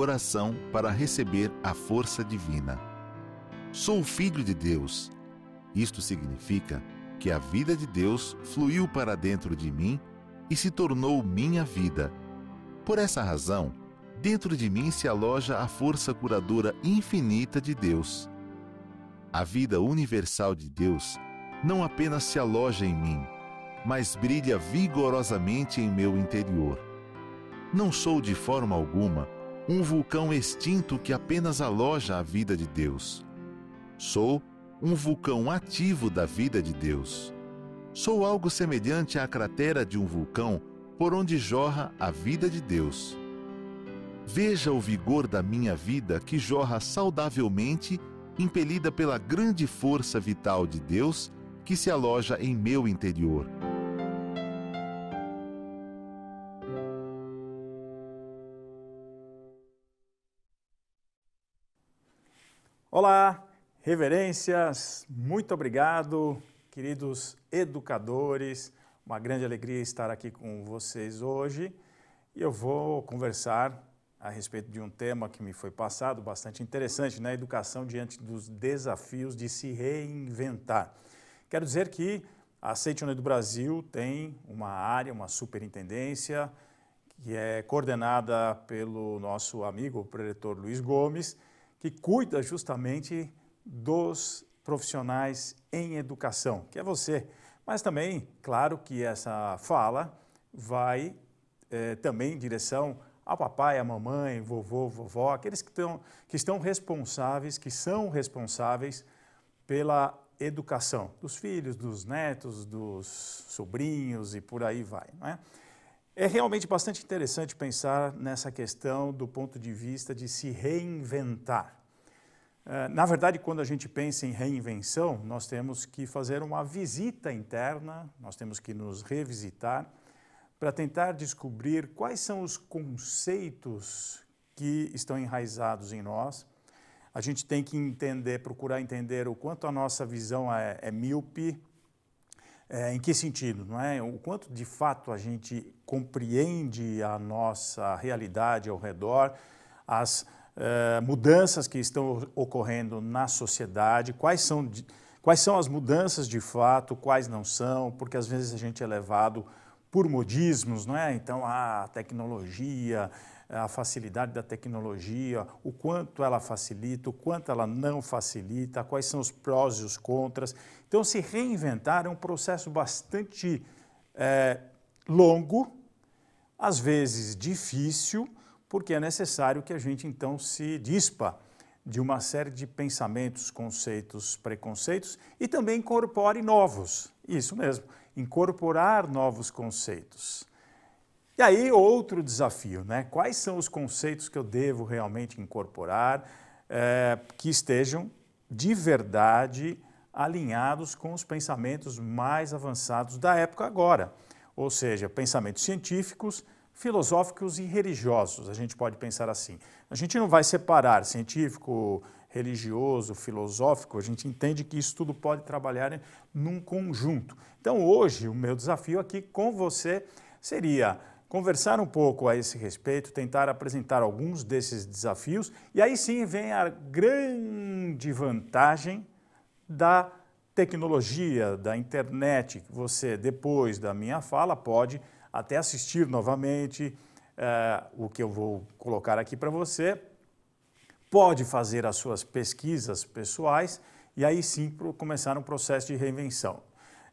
coração para receber a força divina. Sou filho de Deus. Isto significa que a vida de Deus fluiu para dentro de mim e se tornou minha vida. Por essa razão, dentro de mim se aloja a força curadora infinita de Deus. A vida universal de Deus não apenas se aloja em mim, mas brilha vigorosamente em meu interior. Não sou de forma alguma um vulcão extinto que apenas aloja a vida de Deus. Sou um vulcão ativo da vida de Deus. Sou algo semelhante à cratera de um vulcão por onde jorra a vida de Deus. Veja o vigor da minha vida que jorra saudavelmente, impelida pela grande força vital de Deus que se aloja em meu interior. Olá, reverências, muito obrigado, queridos educadores. Uma grande alegria estar aqui com vocês hoje e eu vou conversar a respeito de um tema que me foi passado bastante interessante né? educação diante dos desafios de se reinventar. Quero dizer que a Aceite do Brasil tem uma área, uma superintendência, que é coordenada pelo nosso amigo, o preletor Luiz Gomes, que cuida justamente dos profissionais em educação, que é você. Mas também, claro que essa fala vai é, também em direção ao papai, à mamãe, vovô, vovó, aqueles que, estão, que estão responsáveis, que são responsáveis pela educação dos filhos, dos netos, dos sobrinhos e por aí vai. Não é? É realmente bastante interessante pensar nessa questão do ponto de vista de se reinventar. É, na verdade, quando a gente pensa em reinvenção, nós temos que fazer uma visita interna, nós temos que nos revisitar para tentar descobrir quais são os conceitos que estão enraizados em nós. A gente tem que entender, procurar entender o quanto a nossa visão é, é míope, é, em que sentido, não é? O quanto de fato a gente compreende a nossa realidade ao redor, as uh, mudanças que estão ocorrendo na sociedade, quais são, quais são as mudanças de fato, quais não são, porque às vezes a gente é levado por modismos, não é? Então, a tecnologia, a facilidade da tecnologia, o quanto ela facilita, o quanto ela não facilita, quais são os prós e os contras. Então, se reinventar é um processo bastante é, longo, às vezes difícil, porque é necessário que a gente então se dispa de uma série de pensamentos, conceitos, preconceitos e também incorpore novos. Isso mesmo, incorporar novos conceitos. E aí, outro desafio, né? Quais são os conceitos que eu devo realmente incorporar é, que estejam de verdade alinhados com os pensamentos mais avançados da época agora? Ou seja, pensamentos científicos, filosóficos e religiosos, a gente pode pensar assim. A gente não vai separar científico, religioso, filosófico, a gente entende que isso tudo pode trabalhar num conjunto. Então, hoje, o meu desafio aqui com você seria conversar um pouco a esse respeito, tentar apresentar alguns desses desafios, e aí sim vem a grande vantagem da tecnologia, da internet, você, depois da minha fala, pode até assistir novamente uh, o que eu vou colocar aqui para você, pode fazer as suas pesquisas pessoais e aí sim começar um processo de reinvenção.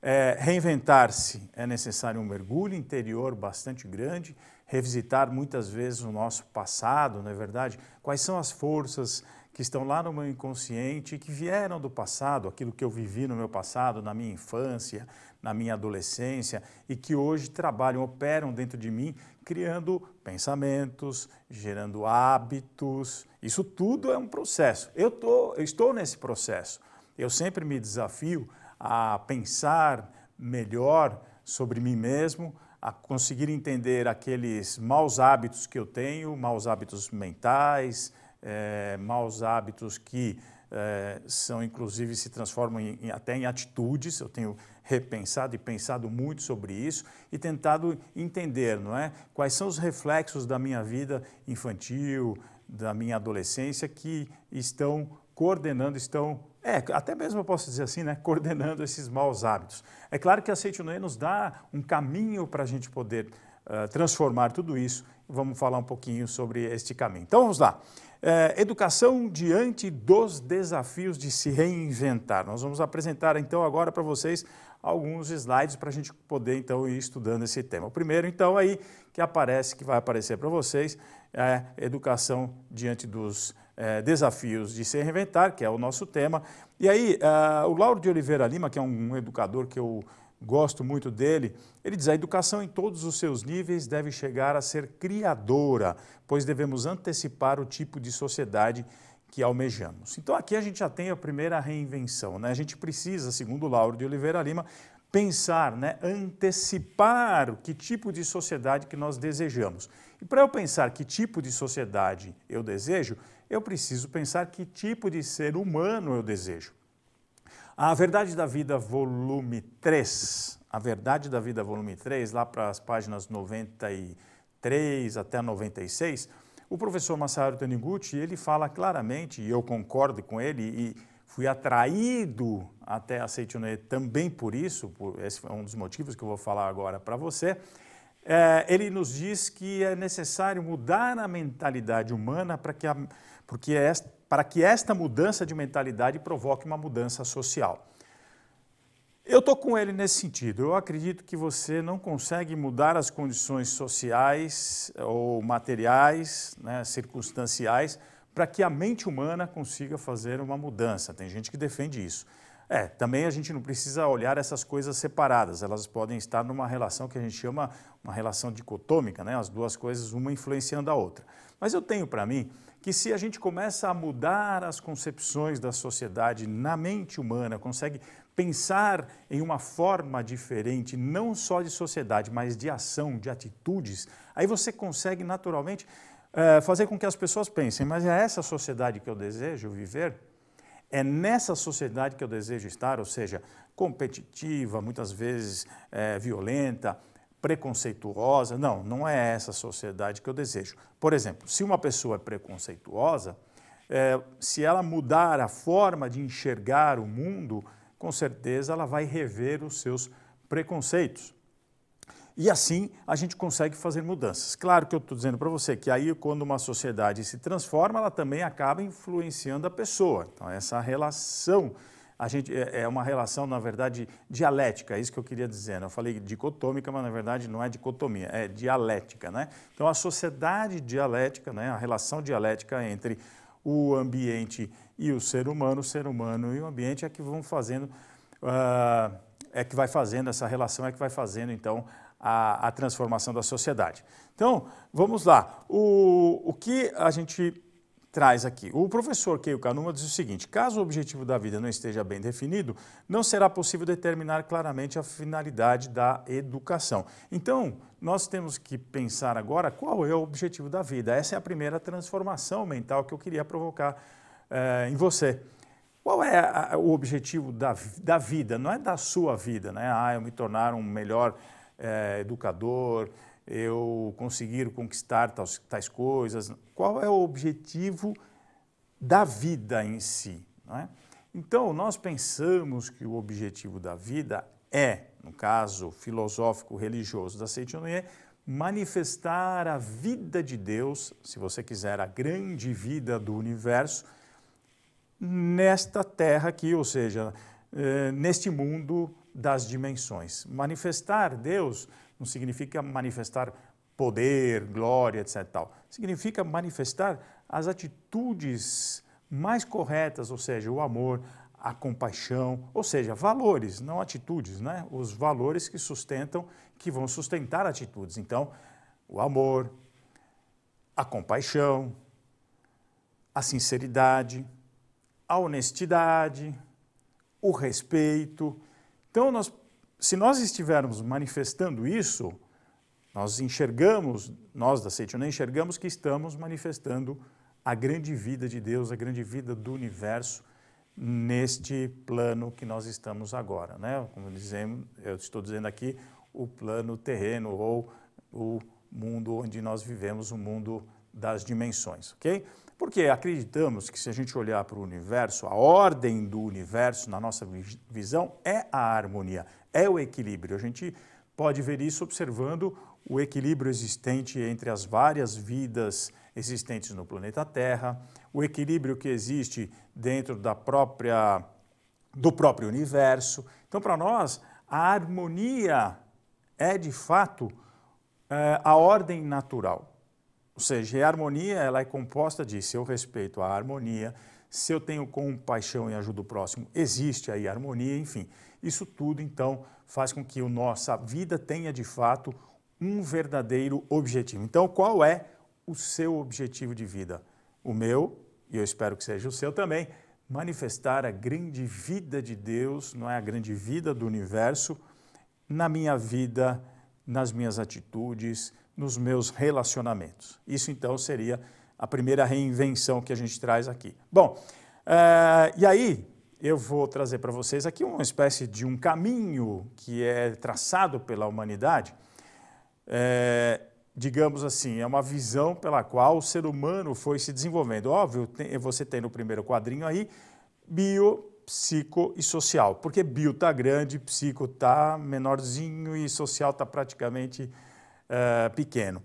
É, Reinventar-se é necessário um mergulho interior bastante grande, revisitar muitas vezes o nosso passado, não é verdade? Quais são as forças que estão lá no meu inconsciente, que vieram do passado, aquilo que eu vivi no meu passado, na minha infância, na minha adolescência, e que hoje trabalham, operam dentro de mim, criando pensamentos, gerando hábitos. Isso tudo é um processo. Eu, tô, eu estou nesse processo. Eu sempre me desafio a pensar melhor sobre mim mesmo, a conseguir entender aqueles maus hábitos que eu tenho, maus hábitos mentais, é, maus hábitos que é, são inclusive se transformam em, em, até em atitudes. Eu tenho repensado e pensado muito sobre isso e tentado entender, não é, quais são os reflexos da minha vida infantil, da minha adolescência que estão coordenando, estão, é, até mesmo eu posso dizer assim, né, coordenando esses maus hábitos. É claro que a Aceite nos dá um caminho para a gente poder uh, transformar tudo isso. Vamos falar um pouquinho sobre este caminho. Então vamos lá. É, educação diante dos desafios de se reinventar. Nós vamos apresentar então agora para vocês alguns slides para a gente poder então ir estudando esse tema. O primeiro então aí que aparece, que vai aparecer para vocês, é educação diante dos é, desafios de se reinventar, que é o nosso tema. E aí uh, o Lauro de Oliveira Lima, que é um educador que eu gosto muito dele, ele diz: a educação em todos os seus níveis deve chegar a ser criadora, pois devemos antecipar o tipo de sociedade que almejamos. Então aqui a gente já tem a primeira reinvenção, né? A gente precisa, segundo Lauro de Oliveira Lima, pensar, né, antecipar que tipo de sociedade que nós desejamos. E para eu pensar que tipo de sociedade eu desejo, eu preciso pensar que tipo de ser humano eu desejo. A Verdade da Vida, volume 3, a Verdade da Vida, volume 3, lá para as páginas 93 até 96, o professor Masaru Taniguchi, ele fala claramente, e eu concordo com ele, e fui atraído até a Seitonê também por isso, por, esse é um dos motivos que eu vou falar agora para você, é, ele nos diz que é necessário mudar a mentalidade humana para que a, porque esta, para que esta mudança de mentalidade provoque uma mudança social. Eu estou com ele nesse sentido. Eu acredito que você não consegue mudar as condições sociais ou materiais, né, circunstanciais, para que a mente humana consiga fazer uma mudança. Tem gente que defende isso. É, também a gente não precisa olhar essas coisas separadas, elas podem estar numa relação que a gente chama uma relação dicotômica, né? as duas coisas, uma influenciando a outra. Mas eu tenho para mim que se a gente começa a mudar as concepções da sociedade na mente humana, consegue pensar em uma forma diferente, não só de sociedade, mas de ação, de atitudes, aí você consegue naturalmente é, fazer com que as pessoas pensem, mas é essa sociedade que eu desejo viver? É nessa sociedade que eu desejo estar, ou seja, competitiva, muitas vezes é, violenta, preconceituosa. Não, não é essa sociedade que eu desejo. Por exemplo, se uma pessoa é preconceituosa, é, se ela mudar a forma de enxergar o mundo, com certeza ela vai rever os seus preconceitos. E assim a gente consegue fazer mudanças. Claro que eu estou dizendo para você que aí, quando uma sociedade se transforma, ela também acaba influenciando a pessoa. Então, essa relação a gente é, é uma relação, na verdade, dialética, é isso que eu queria dizer. Né? Eu falei dicotômica, mas na verdade não é dicotomia, é dialética. Né? Então, a sociedade dialética, né? a relação dialética entre o ambiente e o ser humano, o ser humano e o ambiente é que vão fazendo, uh, é que vai fazendo, essa relação é que vai fazendo, então, a, a transformação da sociedade. Então, vamos lá. O, o que a gente traz aqui. O professor Keio Kanuma diz o seguinte: caso o objetivo da vida não esteja bem definido, não será possível determinar claramente a finalidade da educação. Então, nós temos que pensar agora qual é o objetivo da vida. Essa é a primeira transformação mental que eu queria provocar eh, em você. Qual é a, o objetivo da, da vida? Não é da sua vida, né? Ah, eu me tornar um melhor eh, educador, eu conseguir conquistar tais, tais coisas? Qual é o objetivo da vida em si? É? Então, nós pensamos que o objetivo da vida é, no caso filosófico religioso da Seitonoye, manifestar a vida de Deus, se você quiser, a grande vida do universo, nesta terra aqui, ou seja, eh, neste mundo das dimensões. Manifestar Deus não significa manifestar poder, glória, etc. Tal. Significa manifestar as atitudes mais corretas, ou seja, o amor, a compaixão, ou seja, valores, não atitudes, né? Os valores que sustentam, que vão sustentar atitudes. Então, o amor, a compaixão, a sinceridade, a honestidade, o respeito. Então, nós se nós estivermos manifestando isso, nós enxergamos, nós da Seitonê enxergamos que estamos manifestando a grande vida de Deus, a grande vida do universo neste plano que nós estamos agora, né? Como dizemos, eu estou dizendo aqui, o plano terreno ou o mundo onde nós vivemos, o mundo das dimensões, ok? Porque acreditamos que se a gente olhar para o universo, a ordem do universo, na nossa visão, é a harmonia, é o equilíbrio. A gente pode ver isso observando o equilíbrio existente entre as várias vidas existentes no planeta Terra, o equilíbrio que existe dentro da própria, do próprio universo. Então, para nós, a harmonia é de fato é, a ordem natural. Ou seja, a harmonia ela é composta de se eu respeito a harmonia, se eu tenho compaixão e ajudo o próximo, existe aí harmonia, enfim. Isso tudo, então, faz com que a nossa vida tenha de fato um verdadeiro objetivo. Então, qual é o seu objetivo de vida? O meu, e eu espero que seja o seu também, manifestar a grande vida de Deus, não é a grande vida do universo, na minha vida, nas minhas atitudes, nos meus relacionamentos. Isso então seria a primeira reinvenção que a gente traz aqui. Bom, uh, e aí eu vou trazer para vocês aqui uma espécie de um caminho que é traçado pela humanidade é, digamos assim, é uma visão pela qual o ser humano foi se desenvolvendo. Óbvio, tem, você tem no primeiro quadrinho aí bio, psico e social. Porque bio está grande, psico está menorzinho e social está praticamente é, pequeno.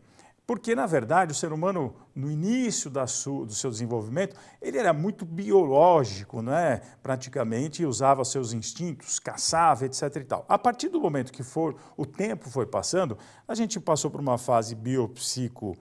Porque, na verdade, o ser humano, no início do seu desenvolvimento, ele era muito biológico, né? praticamente usava seus instintos, caçava, etc. E tal. A partir do momento que for, o tempo foi passando, a gente passou por uma fase biopsico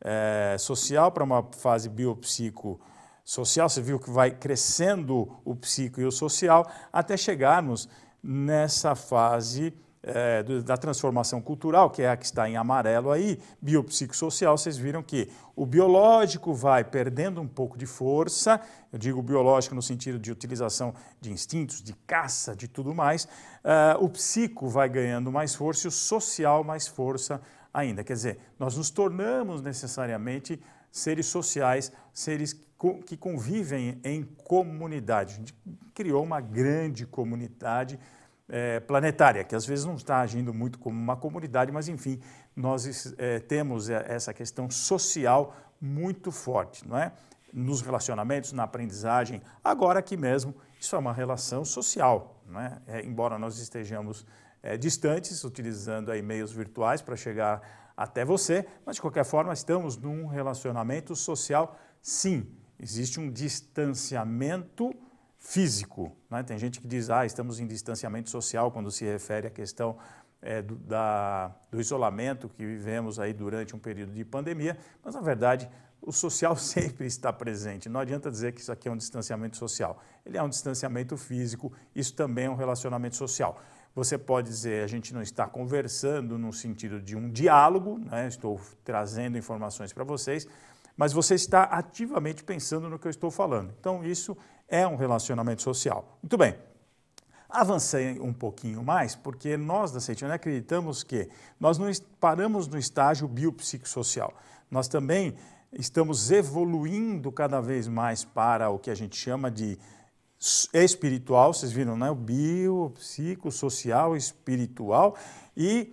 é, social para uma fase biopsico social. Você viu que vai crescendo o psico e o social até chegarmos nessa fase é, da transformação cultural, que é a que está em amarelo aí, biopsicossocial, vocês viram que o biológico vai perdendo um pouco de força, eu digo biológico no sentido de utilização de instintos, de caça, de tudo mais, uh, o psico vai ganhando mais força e o social mais força ainda. Quer dizer, nós nos tornamos necessariamente seres sociais, seres que convivem em comunidade. A gente criou uma grande comunidade é, planetária, que às vezes não está agindo muito como uma comunidade, mas enfim, nós é, temos essa questão social muito forte, não é? Nos relacionamentos, na aprendizagem. Agora aqui mesmo, isso é uma relação social, não é? é embora nós estejamos distantes, utilizando meios virtuais para chegar até você, mas de qualquer forma estamos num relacionamento social, sim. Existe um distanciamento físico. Né? Tem gente que diz, ah, estamos em distanciamento social quando se refere à questão é, do, da, do isolamento que vivemos aí durante um período de pandemia, mas na verdade o social sempre está presente. Não adianta dizer que isso aqui é um distanciamento social. Ele é um distanciamento físico, isso também é um relacionamento social. Você pode dizer, a gente não está conversando no sentido de um diálogo, né? estou trazendo informações para vocês, mas você está ativamente pensando no que eu estou falando. Então, isso é um relacionamento social. Muito bem. Avancei um pouquinho mais, porque nós da Seitione acreditamos que nós não paramos no estágio biopsicossocial. Nós também estamos evoluindo cada vez mais para o que a gente chama de espiritual, vocês viram, né? O bio, psicossocial, espiritual e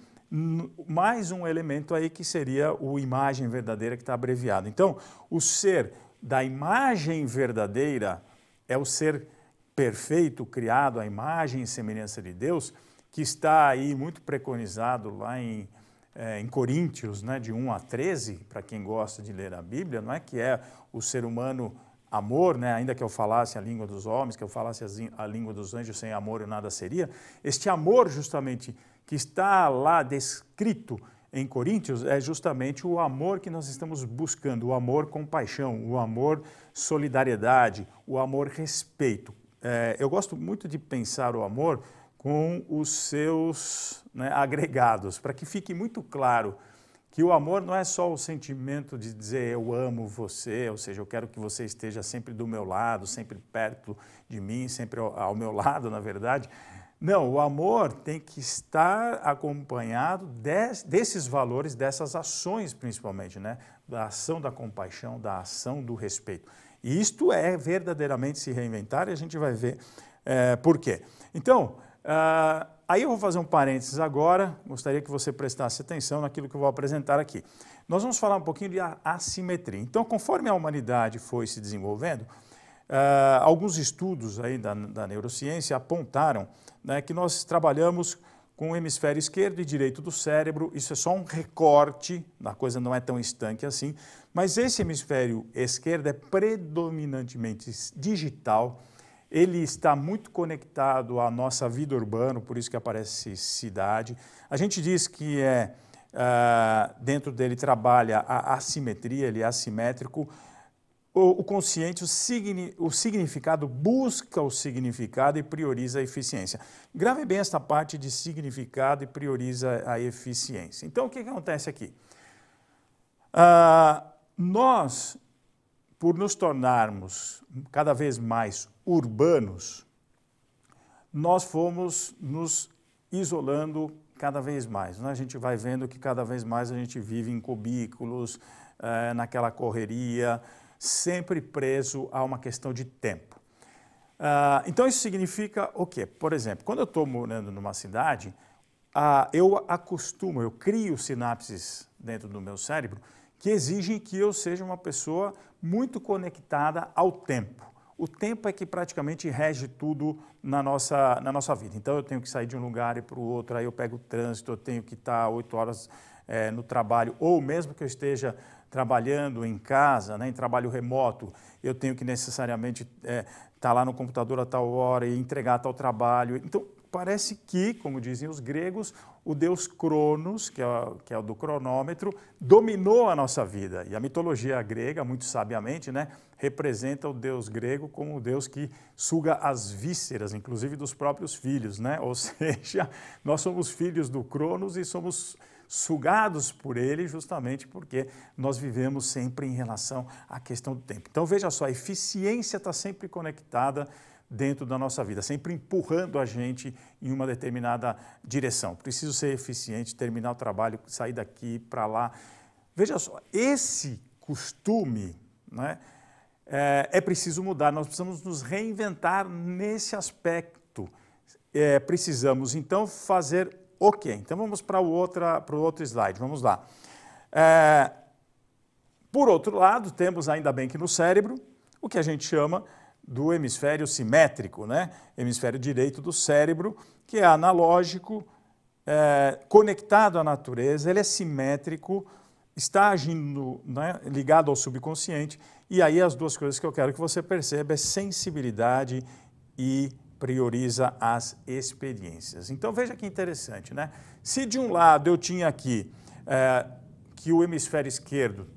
mais um elemento aí que seria o imagem verdadeira que está abreviado. Então, o ser da imagem verdadeira é o ser perfeito, criado à imagem e semelhança de Deus, que está aí muito preconizado lá em, é, em Coríntios, né, de 1 a 13, para quem gosta de ler a Bíblia, não é que é o ser humano amor, né, ainda que eu falasse a língua dos homens, que eu falasse a língua dos anjos, sem amor eu nada seria, este amor justamente que está lá descrito em Coríntios é justamente o amor que nós estamos buscando, o amor compaixão, o amor solidariedade, o amor respeito. É, eu gosto muito de pensar o amor com os seus né, agregados, para que fique muito claro que o amor não é só o sentimento de dizer eu amo você, ou seja, eu quero que você esteja sempre do meu lado, sempre perto de mim, sempre ao, meu lado, na verdade, Não, o amor tem que estar acompanhado desses valores, dessas ações principalmente, né? da ação da compaixão, da ação do respeito. E isto é verdadeiramente se reinventar e a gente vai ver é, por quê. Então, uh, aí eu vou fazer um parênteses agora, gostaria que você prestasse atenção naquilo que eu vou apresentar aqui. Nós vamos falar um pouquinho de assimetria. Então, conforme a humanidade foi se desenvolvendo, uh, alguns estudos aí da, da neurociência apontaram né, que nós trabalhamos com o hemisfério esquerdo e direito do cérebro. Isso é só um recorte, a coisa não é tão estanque assim, mas esse hemisfério esquerdo é predominantemente digital. Ele está muito conectado à nossa vida urbana, por isso que aparece cidade. A gente diz que é uh, dentro dele trabalha a assimetria, ele é assimétrico o, consciente, o, signi, o significado, busca o significado e prioriza a eficiência. Grave bem esta parte de significado e prioriza a eficiência. Então, o que, que acontece aqui? Ah, nós, por nos tornarmos cada vez mais urbanos, nós fomos nos isolando cada vez mais. Né? A gente vai vendo que cada vez mais a gente vive em cubículos, eh, naquela correria, sempre preso a uma questão de tempo. Uh, então, isso significa o quê? Por exemplo, quando eu estou morando numa cidade, uh, eu acostumo, eu crio sinapses dentro do meu cérebro que exigem que eu seja uma pessoa muito conectada ao tempo. O tempo é que praticamente rege tudo na nossa, na nossa vida. Então, eu tenho que sair de um lugar e para o outro, aí eu pego o trânsito, eu tenho que estar oito horas é, no trabalho, ou mesmo que eu esteja trabalhando em casa, né, em trabalho remoto, eu tenho que necessariamente estar é, tá lá no computador a tal hora e entregar tal trabalho. Então, parece que, como dizem os gregos, o deus Cronos, que é, que é o do cronômetro, dominou a nossa vida. E a mitologia grega, muito sabiamente, né, representa o deus grego como o deus que suga as vísceras, inclusive dos próprios filhos. Né? Ou seja, nós somos filhos do Cronos e somos sugados por ele justamente porque nós vivemos sempre em relação à questão do tempo. Então veja só, a eficiência está sempre conectada dentro da nossa vida, sempre empurrando a gente em uma determinada direção. Preciso ser eficiente, terminar o trabalho, sair daqui para lá. Veja só, esse costume né, é, é, preciso mudar, nós precisamos nos reinventar nesse aspecto. É, precisamos então fazer Ok, então vamos para o, outra, para o outro slide, vamos lá. É, por outro lado, temos ainda bem que no cérebro o que a gente chama do hemisfério simétrico, né? hemisfério direito do cérebro, que é analógico, é, conectado à natureza, ele é simétrico, está agindo né, ligado ao subconsciente, e aí as duas coisas que eu quero que você perceba é sensibilidade e prioriza as experiências. Então veja que interessante, né? Se de um lado eu tinha aqui é, que o hemisfério esquerdo,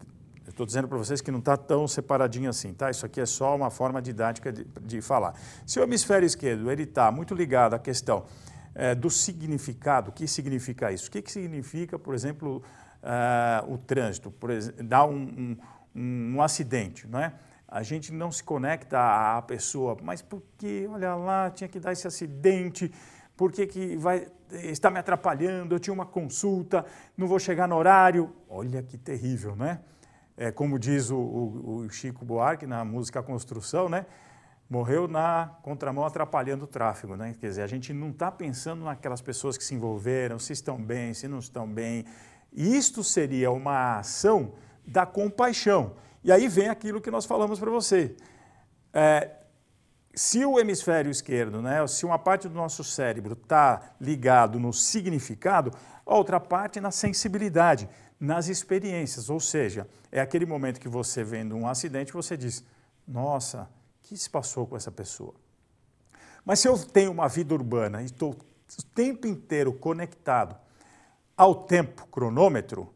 estou dizendo para vocês que não está tão separadinho assim, tá? Isso aqui é só uma forma didática de, de falar. Se o hemisfério esquerdo ele está muito ligado à questão é, do significado, o que significa isso? O que, que significa, por exemplo, é, o trânsito? Por exemplo, dar um, um, um acidente, não é? a gente não se conecta à pessoa, mas por que, olha lá, tinha que dar esse acidente, por que, que vai, está me atrapalhando, eu tinha uma consulta, não vou chegar no horário. Olha que terrível, né? É, como diz o, o, o Chico Buarque na música Construção, né? Morreu na contramão atrapalhando o tráfego, né? Quer dizer, a gente não está pensando naquelas pessoas que se envolveram, se estão bem, se não estão bem. Isto seria uma ação da compaixão. E aí vem aquilo que nós falamos para você. É, se o hemisfério esquerdo, né, se uma parte do nosso cérebro está ligado no significado, a outra parte na sensibilidade, nas experiências. Ou seja, é aquele momento que você vendo um acidente, você diz: Nossa, o que se passou com essa pessoa? Mas se eu tenho uma vida urbana e estou o tempo inteiro conectado ao tempo cronômetro,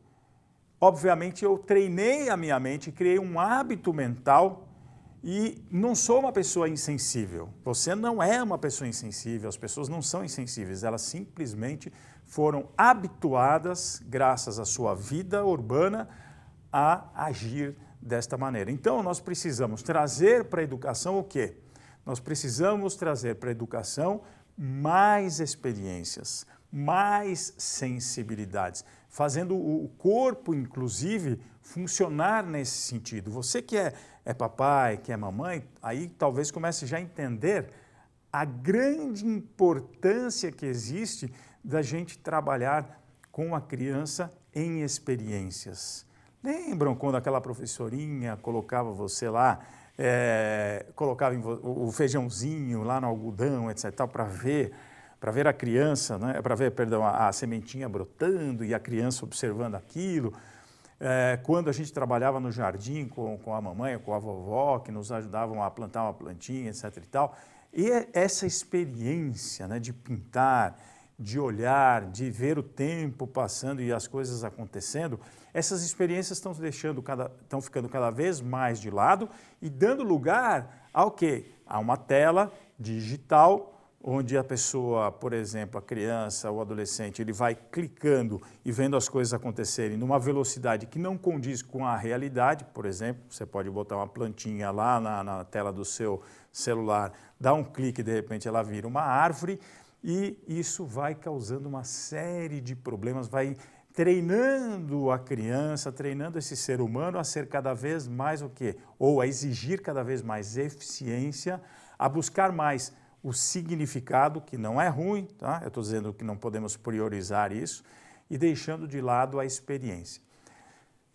obviamente eu treinei a minha mente, criei um hábito mental e não sou uma pessoa insensível. Você não é uma pessoa insensível, as pessoas não são insensíveis, elas simplesmente foram habituadas, graças à sua vida urbana, a agir desta maneira. Então, nós precisamos trazer para a educação o quê? Nós precisamos trazer para a educação mais experiências, mais sensibilidades, fazendo o corpo, inclusive, funcionar nesse sentido. Você que é, é papai, que é mamãe, aí talvez comece já a entender a grande importância que existe da gente trabalhar com a criança em experiências. Lembram quando aquela professorinha colocava você lá, é, colocava o feijãozinho lá no algodão, etc, para ver para ver a criança, né, para ver, perdão, a, a, sementinha brotando e a criança observando aquilo. É, quando a gente trabalhava no jardim com, com a mamãe, com a vovó, que nos ajudavam a plantar uma plantinha, etc. e tal. E é essa experiência né, de pintar, de olhar, de ver o tempo passando e as coisas acontecendo, essas experiências estão deixando cada, estão ficando cada vez mais de lado e dando lugar ao quê? A uma tela digital onde a pessoa, por exemplo, a criança ou adolescente, ele vai clicando e vendo as coisas acontecerem numa velocidade que não condiz com a realidade, por exemplo, você pode botar uma plantinha lá na, na tela do seu celular, dar um clique e de repente ela vira uma árvore e isso vai causando uma série de problemas, vai treinando a criança, treinando esse ser humano a ser cada vez mais o quê? Ou a exigir cada vez mais eficiência, a buscar mais o significado, que não é ruim, tá? eu estou dizendo que não podemos priorizar isso, e deixando de lado a experiência.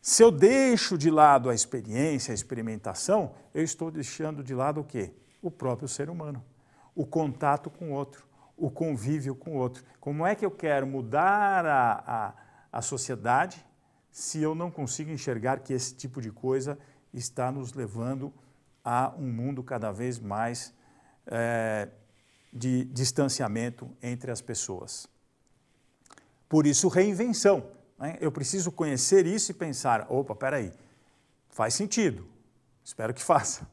Se eu deixo de lado a experiência, a experimentação, eu estou deixando de lado o quê? O próprio ser humano, o contato com o outro, o convívio com o outro. Como é que eu quero mudar a, a, a sociedade se eu não consigo enxergar que esse tipo de coisa está nos levando a um mundo cada vez mais é, de distanciamento entre as pessoas. Por isso, reinvenção. Né? Eu preciso conhecer isso e pensar: opa, peraí, faz sentido, espero que faça.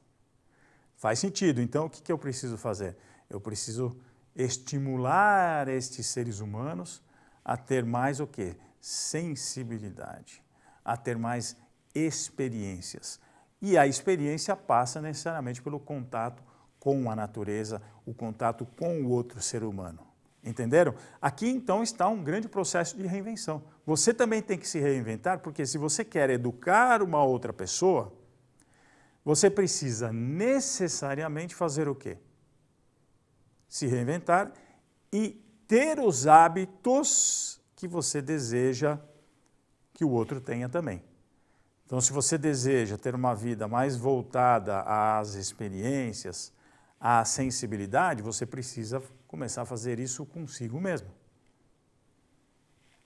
Faz sentido, então o que, que eu preciso fazer? Eu preciso estimular estes seres humanos a ter mais o quê? Sensibilidade, a ter mais experiências. E a experiência passa necessariamente pelo contato com a natureza, o contato com o outro ser humano. Entenderam? Aqui então está um grande processo de reinvenção. Você também tem que se reinventar, porque se você quer educar uma outra pessoa, você precisa necessariamente fazer o quê? Se reinventar e ter os hábitos que você deseja que o outro tenha também. Então, se você deseja ter uma vida mais voltada às experiências, a sensibilidade, você precisa começar a fazer isso consigo mesmo.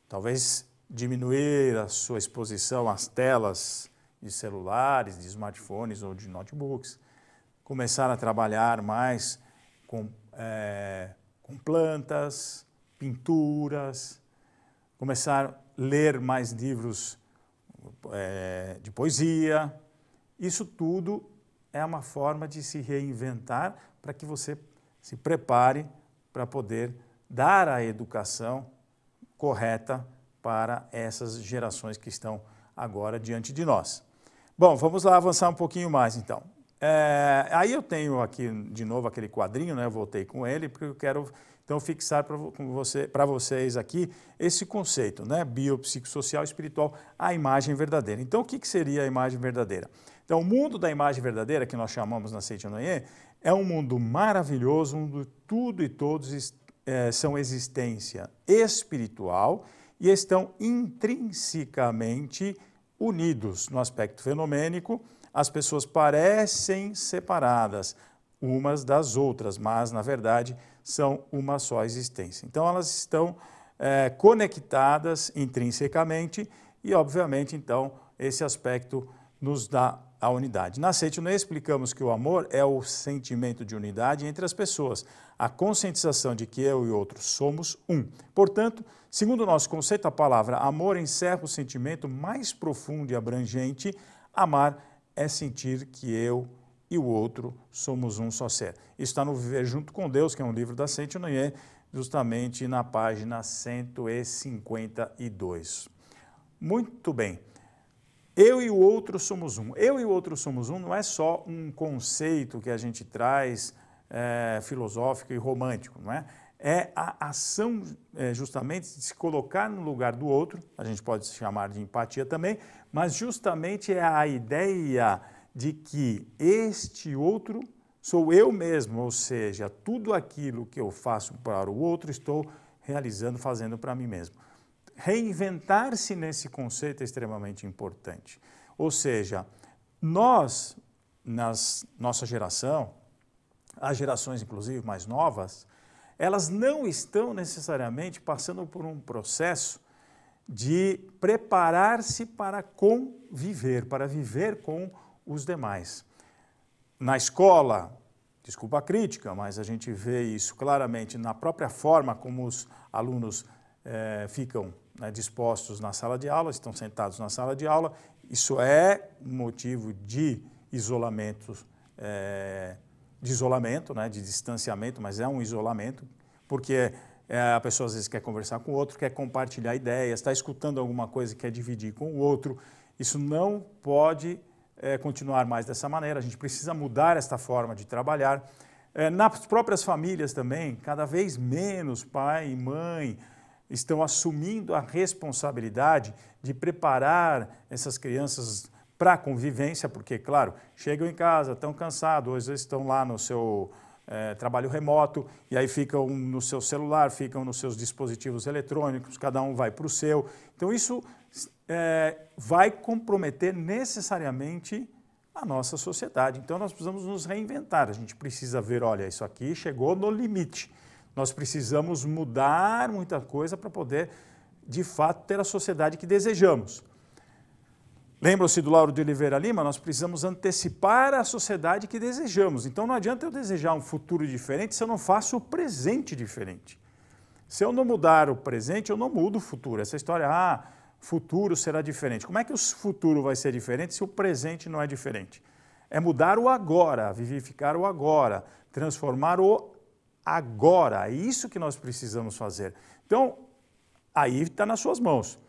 Talvez diminuir a sua exposição às telas de celulares, de smartphones ou de notebooks. Começar a trabalhar mais com, é, com plantas, pinturas, começar a ler mais livros é, de poesia. Isso tudo é uma forma de se reinventar para que você se prepare para poder dar a educação correta para essas gerações que estão agora diante de nós. Bom, vamos lá avançar um pouquinho mais então. É, aí eu tenho aqui de novo aquele quadrinho, né? Eu voltei com ele porque eu quero então fixar para você, vocês aqui esse conceito, né? Biopsicossocial espiritual, a imagem verdadeira. Então o que, que seria a imagem verdadeira? Então, o mundo da imagem verdadeira, que nós chamamos na Seitianoye, é um mundo maravilhoso, onde tudo e todos é, são existência espiritual e estão intrinsecamente unidos no aspecto fenomênico. As pessoas parecem separadas umas das outras, mas, na verdade, são uma só existência. Então, elas estão é, conectadas intrinsecamente e, obviamente, então, esse aspecto nos dá a unidade. Na Seitianoye explicamos que o amor é o sentimento de unidade entre as pessoas, a conscientização de que eu e outro somos um. Portanto, segundo o nosso conceito, a palavra amor encerra o sentimento mais profundo e abrangente. Amar é sentir que eu e o outro somos um só ser. Está no Viver Junto com Deus, que é um livro da Seitianoye, justamente na página 152. Muito bem. Eu e o outro somos um. Eu e o outro somos um não é só um conceito que a gente traz é, filosófico e romântico, não é? É a ação é, justamente de se colocar no lugar do outro, a gente pode chamar de empatia também, mas justamente é a ideia de que este outro sou eu mesmo, ou seja, tudo aquilo que eu faço para o outro estou realizando, fazendo para mim mesmo. Reinventar-se nesse conceito é extremamente importante. Ou seja, nós, na nossa geração, as gerações inclusive mais novas, elas não estão necessariamente passando por um processo de preparar-se para conviver, para viver com os demais. Na escola, desculpa a crítica, mas a gente vê isso claramente na própria forma como os alunos eh, ficam né, dispostos na sala de aula, estão sentados na sala de aula. Isso é motivo de isolamento eh, de isolamento, né, de distanciamento, mas é um isolamento, porque é, a pessoa às vezes quer conversar com o outro, quer compartilhar ideias, está escutando alguma coisa quer dividir com o outro. Isso não pode é, continuar mais dessa maneira, a gente precisa mudar esta forma de trabalhar. É, nas próprias famílias também, cada vez menos pai e mãe estão assumindo a responsabilidade de preparar essas crianças para a convivência, porque, claro, chegam em casa, estão cansados, vezes estão lá no seu é, trabalho remoto, e aí ficam no seu celular, ficam nos seus dispositivos eletrônicos, cada um vai para o seu. Então, isso é, vai comprometer necessariamente a nossa sociedade. Então, nós precisamos nos reinventar. A gente precisa ver, olha, isso aqui chegou no limite. Nós precisamos mudar muita coisa para poder, de fato, ter a sociedade que desejamos. Lembram-se do Lauro de Oliveira Lima? Nós precisamos antecipar a sociedade que desejamos. Então não adianta eu desejar um futuro diferente se eu não faço o presente diferente. Se eu não mudar o presente, eu não mudo o futuro. Essa história, ah, futuro será diferente. Como é que o futuro vai ser diferente se o presente não é diferente? É mudar o agora, vivificar o agora, transformar o agora. É isso que nós precisamos fazer. Então, aí está nas suas mãos.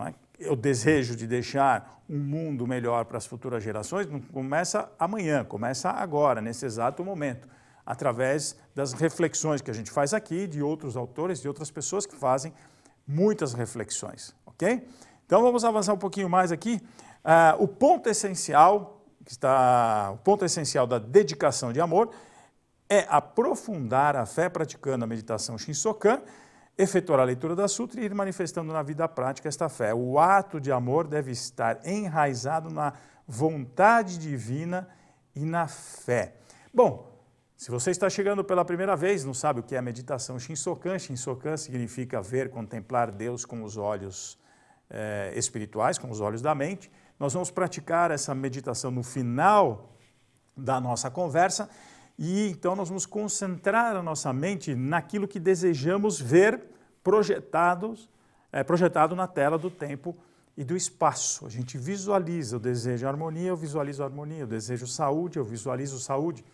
É? O desejo de deixar um mundo melhor para as futuras gerações não começa amanhã, começa agora, nesse exato momento, através das reflexões que a gente faz aqui, de outros autores, de outras pessoas que fazem muitas reflexões, ok? Então vamos avançar um pouquinho mais aqui. Uh, o ponto essencial, que está, o ponto essencial da dedicação de amor é aprofundar a fé praticando a meditação Shinsokan, efetuar a leitura da sutra e ir manifestando na vida prática esta fé. O ato de amor deve estar enraizado na vontade divina e na fé. Bom, se você está chegando pela primeira vez, não sabe o que é meditação Shinsokan, Shinsokan significa ver, contemplar Deus com os olhos eh, espirituais, com os olhos da mente. Nós vamos praticar essa meditação no final da nossa conversa e então nós vamos concentrar a nossa mente naquilo que desejamos ver projetados, é, projetado na tela do tempo e do espaço. A gente visualiza, eu desejo harmonia, eu visualizo harmonia, eu desejo saúde, eu visualizo saúde,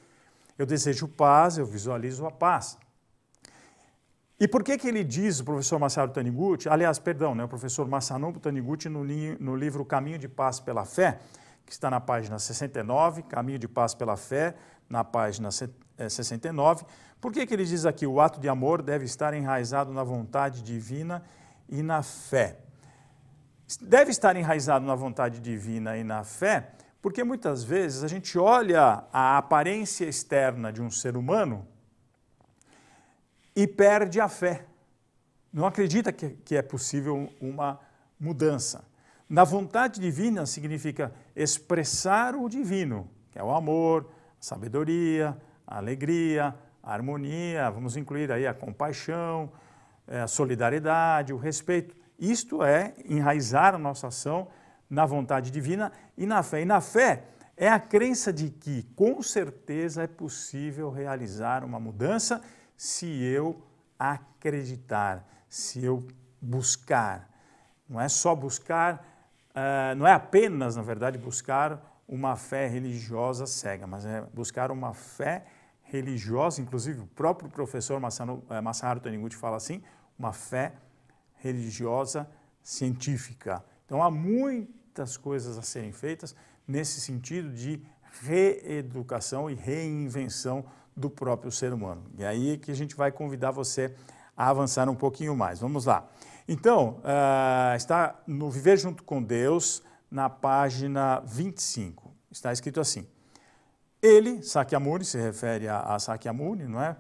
eu desejo paz, eu visualizo a paz. E por que, que ele diz, o professor Masaru Taniguchi, aliás, perdão, né, o professor Masanobu Taniguchi, no, no livro Caminho de Paz pela Fé, que está na página 69, Caminho de Paz pela Fé, na página 69. É, Por que, que ele diz aqui o ato de amor deve estar enraizado na vontade divina e na fé? Deve estar enraizado na vontade divina e na fé, porque muitas vezes a gente olha a aparência externa de um ser humano e perde a fé. Não acredita que, que é possível uma mudança. Na vontade divina significa expressar o divino, que é o amor, sabedoria, a alegria, a harmonia, vamos incluir aí a compaixão, é, a solidariedade, o respeito. Isto é enraizar a nossa ação na vontade divina e na fé. E na fé é a crença de que com certeza é possível realizar uma mudança se eu acreditar, se eu buscar. Não é só buscar, uh, não é apenas, na verdade, buscar uma fé religiosa cega, mas é buscar uma fé religiosa, inclusive o próprio professor Masaru, eh, Masaharu Taniguchi fala assim, uma fé religiosa científica. Então há muitas coisas a serem feitas nesse sentido de reeducação e reinvenção do próprio ser humano. E aí que a gente vai convidar você a avançar um pouquinho mais. Vamos lá. Então, uh, está no Viver Junto com Deus, na página 25. Está escrito assim: Ele, Sakyamuni, se refere a, a Sakyamuni, não é?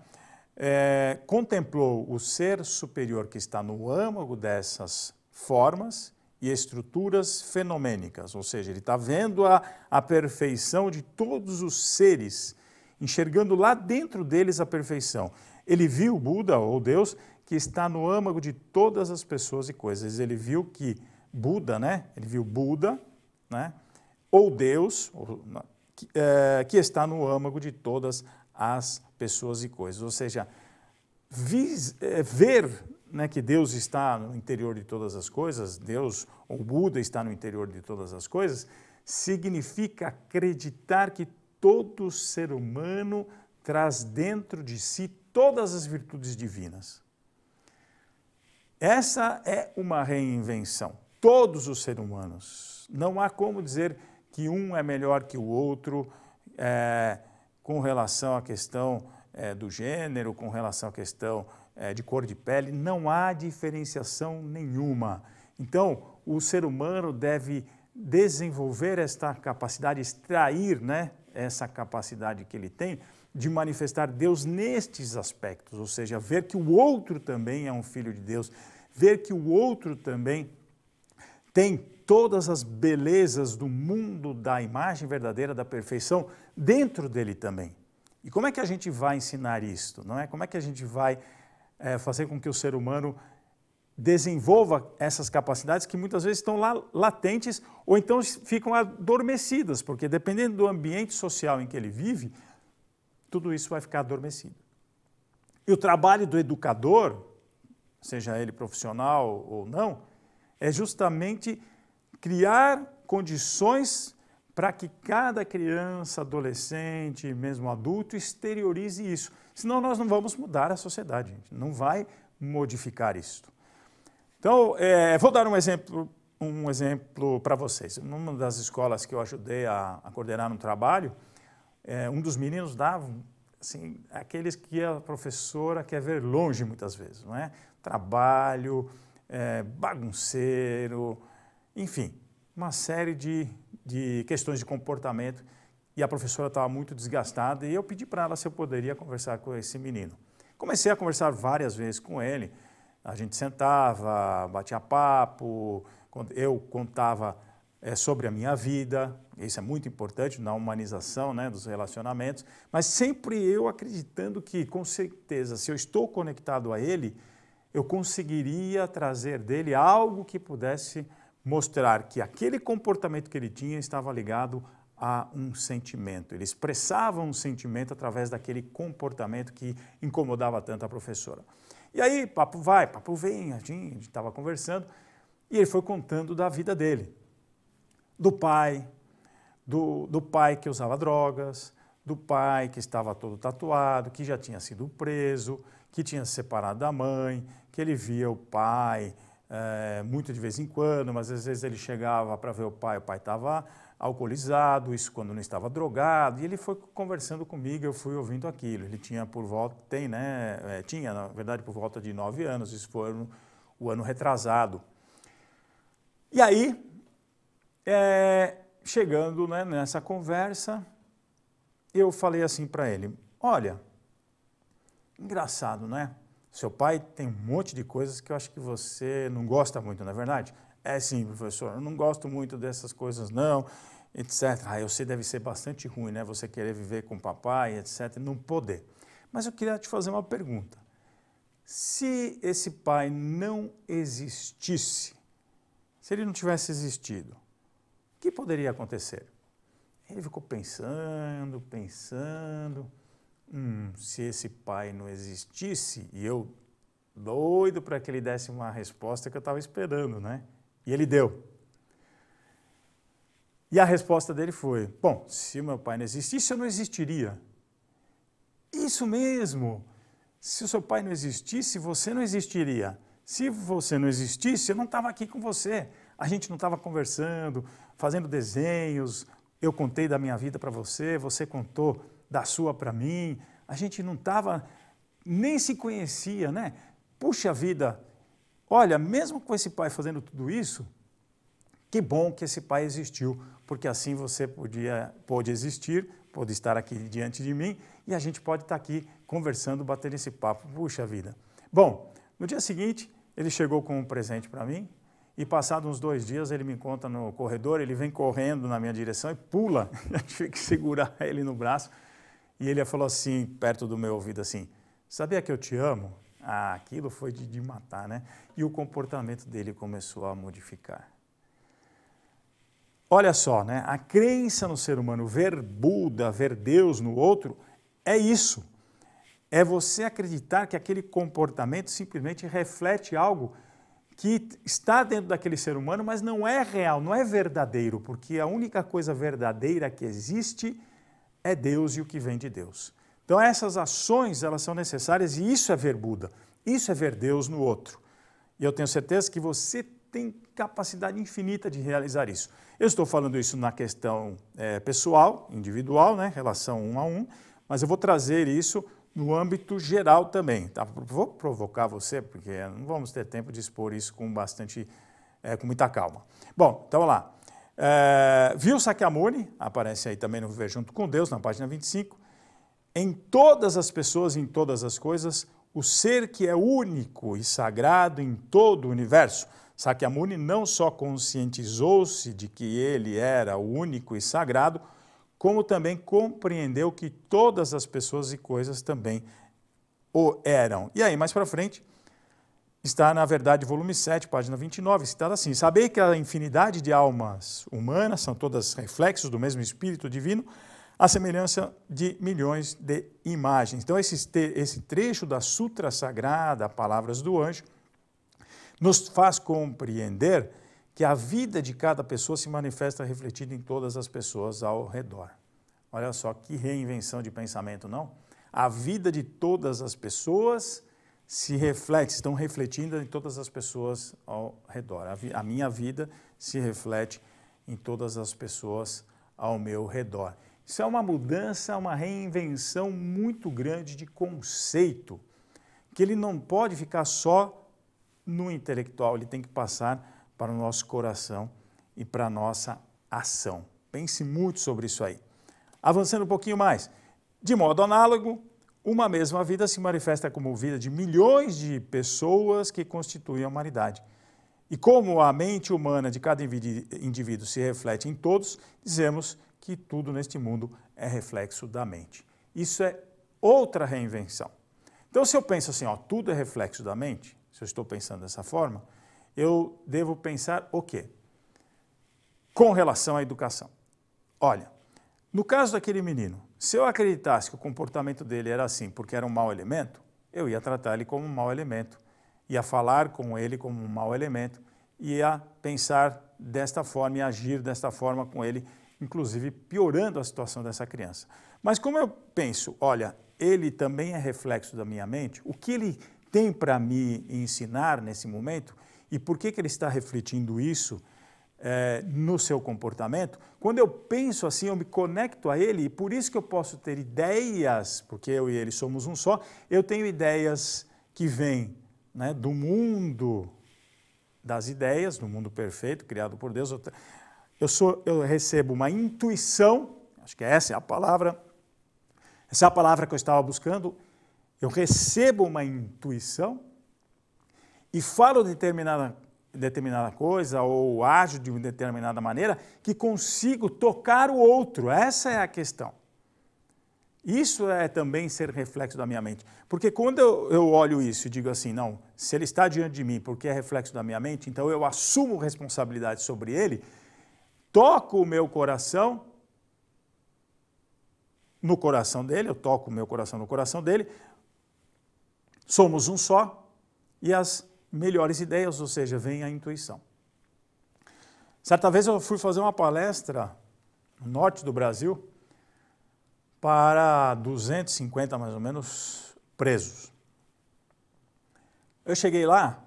é? Contemplou o ser superior que está no âmago dessas formas e estruturas fenomênicas, ou seja, ele está vendo a, a perfeição de todos os seres, enxergando lá dentro deles a perfeição. Ele viu Buda ou Deus que está no âmago de todas as pessoas e coisas. Ele viu que Buda, né? Ele viu Buda, né? Ou Deus, ou, que, é, que, está no âmago de todas as pessoas e coisas. Ou seja, vis, é, ver né, que Deus está no interior de todas as coisas, Deus ou Buda está no interior de todas as coisas, significa acreditar que todo ser humano traz dentro de si todas as virtudes divinas. Essa é uma reinvenção. Todos os seres humanos. Não há como dizer que um é melhor que o outro é, com relação à questão é, do gênero, com relação à questão é, de cor de pele. Não há diferenciação nenhuma. Então, o ser humano deve desenvolver esta capacidade, extrair né, essa capacidade que ele tem de manifestar Deus nestes aspectos, ou seja, ver que o outro também é um filho de Deus, ver que o outro também tem todas as belezas do mundo da imagem verdadeira, da perfeição, dentro dele também. E como é que a gente vai ensinar isto? Não é? Como é que a gente vai é, fazer com que o ser humano desenvolva essas capacidades que muitas vezes estão lá latentes ou então ficam adormecidas, porque dependendo do ambiente social em que ele vive, tudo isso vai ficar adormecido. E o trabalho do educador, seja ele profissional ou não, é justamente criar condições para que cada criança, adolescente, mesmo adulto, exteriorize isso. Senão nós não vamos mudar a sociedade, gente. não vai modificar isso. Então, é, vou dar um exemplo, um exemplo para vocês. Numa das escolas que eu ajudei a, a coordenar no trabalho, é, um dos meninos dava assim, aqueles que a professora quer ver longe muitas vezes, não é? Trabalho, é, bagunceiro, enfim, uma série de, de questões de comportamento. E a professora estava muito desgastada e eu pedi para ela se eu poderia conversar com esse menino. Comecei a conversar várias vezes com ele. A gente sentava, batia papo, eu contava é, sobre a minha vida, isso é muito importante na humanização né, dos relacionamentos, mas sempre eu acreditando que, com certeza, se eu estou conectado a ele, eu conseguiria trazer dele algo que pudesse mostrar que aquele comportamento que ele tinha estava ligado a um sentimento. Ele expressava um sentimento através daquele comportamento que incomodava tanto a professora. E aí, papo vai, papo vem, a gente estava conversando e ele foi contando da vida dele, do pai, do, do pai que usava drogas, do pai que estava todo tatuado, que já tinha sido preso, que tinha se separado da mãe, que ele via o pai é, muito de vez em quando, mas às vezes ele chegava para ver o pai, o pai estava alcoolizado, isso quando não estava drogado, e ele foi conversando comigo, eu fui ouvindo aquilo. Ele tinha por volta, tem, né? É, tinha, na verdade, por volta de nove anos, isso foi no, o ano retrasado. E aí, é, chegando né, nessa conversa, eu falei assim para ele: Olha, engraçado, né? Seu pai tem um monte de coisas que eu acho que você não gosta muito, não é verdade? É sim, professor, eu não gosto muito dessas coisas, não, etc. Ah, eu sei, deve ser bastante ruim, né? Você querer viver com papai, etc., não poder. Mas eu queria te fazer uma pergunta. Se esse pai não existisse, se ele não tivesse existido, o que poderia acontecer? Ele ficou pensando, pensando hum, se esse pai não existisse, e eu doido para que ele desse uma resposta que eu estava esperando, né? E ele deu. E a resposta dele foi: Bom, se meu pai não existisse, eu não existiria. Isso mesmo. Se o seu pai não existisse, você não existiria. Se você não existisse, eu não estava aqui com você. A gente não estava conversando, fazendo desenhos. Eu contei da minha vida para você, você contou da sua para mim, a gente não estava, nem se conhecia, né? Puxa vida, olha, mesmo com esse pai fazendo tudo isso, que bom que esse pai existiu, porque assim você podia, pode existir, pode estar aqui diante de mim e a gente pode estar aqui conversando, batendo esse papo. Puxa vida. Bom, no dia seguinte, ele chegou com um presente para mim e, passados uns dois dias, ele me encontra no corredor, ele vem correndo na minha direção e pula. Eu tive que segurar ele no braço. E ele falou assim, perto do meu ouvido, assim, sabia que eu te amo? Ah, aquilo foi de, de matar, né? E o comportamento dele começou a modificar. Olha só, né? A crença no ser humano, ver Buda, ver Deus no outro, é isso. É você acreditar que aquele comportamento simplesmente reflete algo que está dentro daquele ser humano, mas não é real, não é verdadeiro, porque a única coisa verdadeira que existe é Deus e o que vem de Deus. Então essas ações, elas são necessárias e isso é ver Buda, isso é ver Deus no outro. E eu tenho certeza que você tem capacidade infinita de realizar isso. Eu estou falando isso na questão é, pessoal, individual, né, relação um a um, mas eu vou trazer isso no âmbito geral também. Tá? Vou provocar você, porque não vamos ter tempo de expor isso com bastante, é, com muita calma. Bom, então vamos lá. É, viu Sakyamuni, aparece aí também no Viver Junto com Deus, na página 25. Em todas as pessoas, em todas as coisas, o ser que é único e sagrado em todo o universo. Sakyamuni não só conscientizou-se de que ele era o único e sagrado, como também compreendeu que todas as pessoas e coisas também o eram. E aí, mais para frente, está na verdade volume 7, página 29, citado assim: Sabei que a infinidade de almas humanas são todas reflexos do mesmo Espírito Divino, a semelhança de milhões de imagens. Então, esse, esse trecho da Sutra Sagrada, Palavras do Anjo, nos faz compreender que a vida de cada pessoa se manifesta refletida em todas as pessoas ao redor. Olha só que reinvenção de pensamento, não? A vida de todas as pessoas se reflete, estão refletindo em todas as pessoas ao redor. A, a minha vida se reflete em todas as pessoas ao meu redor. Isso é uma mudança, uma reinvenção muito grande de conceito, que ele não pode ficar só no intelectual, ele tem que passar para o nosso coração e para a nossa ação. Pense muito sobre isso aí. Avançando um pouquinho mais. De modo análogo, uma mesma vida se manifesta como vida de milhões de pessoas que constituem a humanidade. E como a mente humana de cada indivíduo se reflete em todos, dizemos que tudo neste mundo é reflexo da mente. Isso é outra reinvenção. Então, se eu penso assim, ó, tudo é reflexo da mente, se eu estou pensando dessa forma, eu devo pensar o quê? Com relação à educação. Olha, no caso daquele menino, se eu acreditasse que o comportamento dele era assim porque era um mau elemento, eu ia tratar ele como um mau elemento, ia falar com ele como um mau elemento, ia pensar desta forma e agir desta forma com ele, inclusive piorando a situação dessa criança. Mas como eu penso, olha, ele também é reflexo da minha mente, o que ele tem para me ensinar nesse momento, e por que, que ele está refletindo isso é, no seu comportamento? Quando eu penso assim, eu me conecto a ele, e por isso que eu posso ter ideias, porque eu e ele somos um só, eu tenho ideias que vêm né, do mundo das ideias, do mundo perfeito, criado por Deus. Eu, sou, eu recebo uma intuição, acho que essa é a palavra, essa é a palavra que eu estava buscando. Eu recebo uma intuição e falo determinada, determinada coisa ou ajo de uma determinada maneira que consigo tocar o outro. Essa é a questão. Isso é também ser reflexo da minha mente. Porque quando eu, eu, olho isso e digo assim, não, se ele está diante de mim porque é reflexo da minha mente, então eu assumo responsabilidade sobre ele, toco o meu coração no coração dele, eu toco o meu coração no coração dele, somos um só, e as melhores ideias, ou seja, vem a intuição. Certa vez eu fui fazer uma palestra no norte do Brasil para 250 mais ou menos presos. Eu cheguei lá,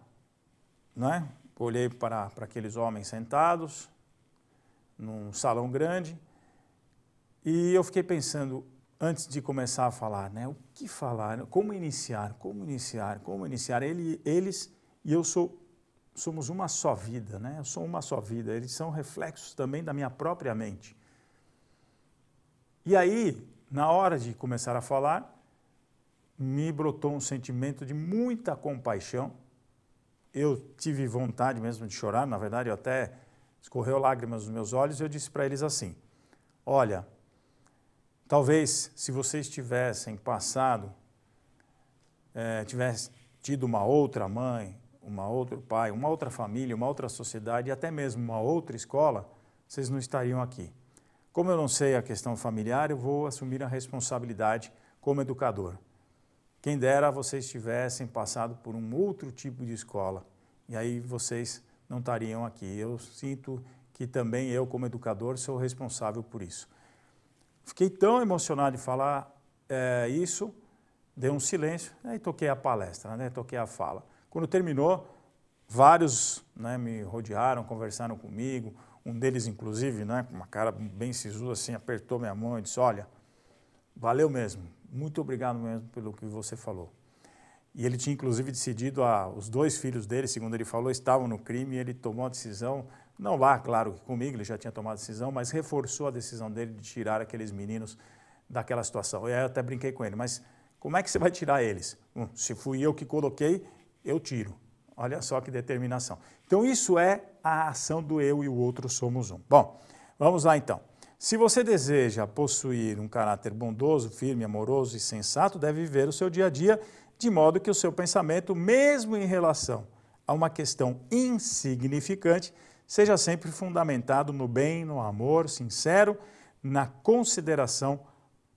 né, olhei para, para aqueles homens sentados num salão grande e eu fiquei pensando, antes de começar a falar, né? O que falar? Como iniciar? Como iniciar? Como iniciar? Ele, eles e eu sou somos uma só vida, né? Eu sou uma só vida. Eles são reflexos também da minha própria mente. E aí, na hora de começar a falar, me brotou um sentimento de muita compaixão. Eu tive vontade mesmo de chorar, na verdade, eu até escorreu lágrimas nos meus olhos e eu disse para eles assim: Olha, talvez se vocês tivessem passado, é, tivessem tido uma outra mãe, uma outro pai, uma outra família, uma outra sociedade e até mesmo uma outra escola, vocês não estariam aqui. Como eu não sei a questão familiar, eu vou assumir a responsabilidade como educador. Quem dera vocês tivessem passado por um outro tipo de escola e aí vocês não estariam aqui. Eu sinto que também eu, como educador, sou responsável por isso. Fiquei tão emocionado de falar é, isso, dei um silêncio, aí toquei a palestra, né, toquei a fala. Quando terminou, vários né, me rodearam, conversaram comigo, um deles, inclusive, né, com uma cara bem sisuda, assim, apertou minha mão e disse, olha, valeu mesmo, muito obrigado mesmo pelo que você falou. E ele tinha, inclusive, decidido, a, os dois filhos dele, segundo ele falou, estavam no crime e ele tomou a decisão, não lá, claro, comigo, ele já tinha tomado a decisão, mas reforçou a decisão dele de tirar aqueles meninos daquela situação. E aí eu até brinquei com ele, mas como é que você vai tirar eles? Hum, se fui eu que coloquei, eu tiro. Olha só que determinação. Então, isso é a ação do eu e o outro somos um. Bom, vamos lá então. Se você deseja possuir um caráter bondoso, firme, amoroso e sensato, deve viver o seu dia a dia de modo que o seu pensamento, mesmo em relação a uma questão insignificante, seja sempre fundamentado no bem, no amor sincero, na consideração